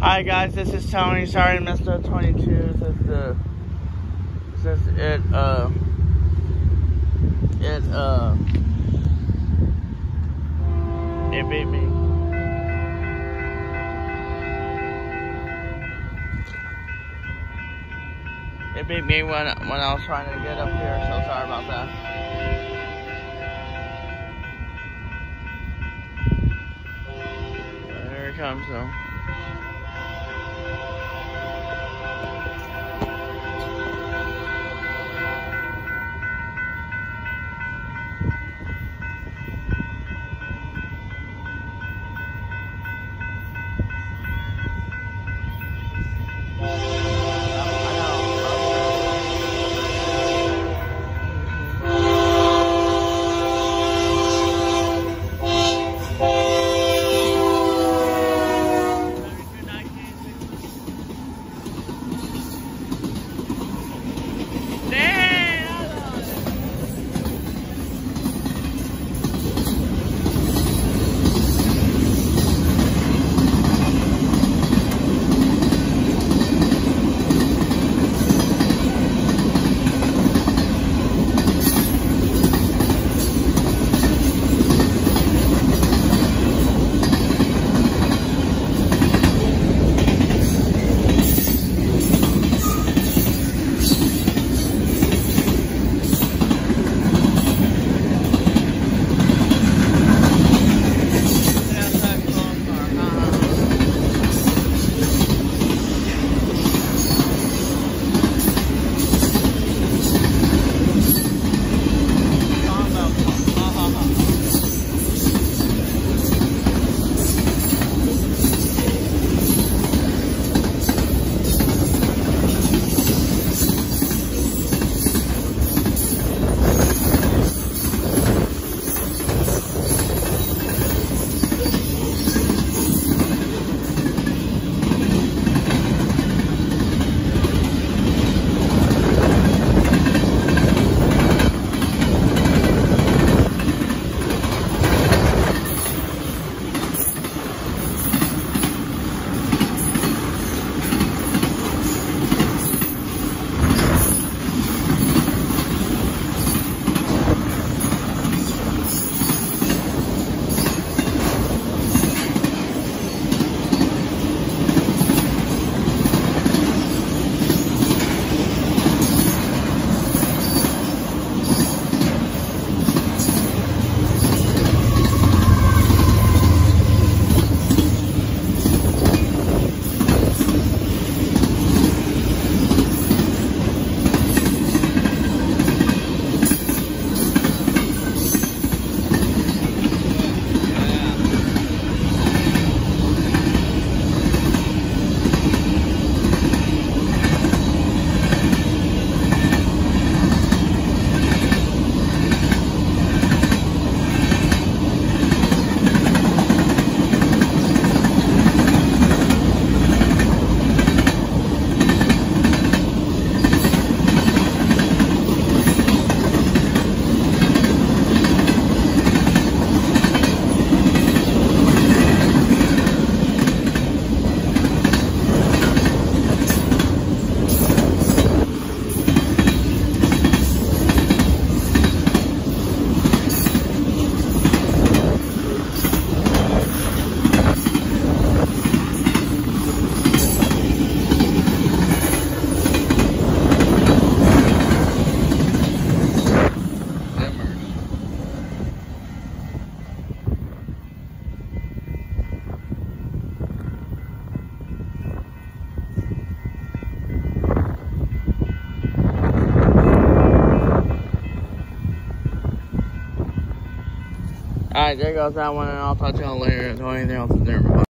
Hi guys, this is Tony. Sorry I missed the 22 since the since it uh it uh it beat me. It beat me when when I was trying to get up here, so sorry about that. There it comes though. Alright, there goes that one, and I'll talk to y'all later. If anything else is there.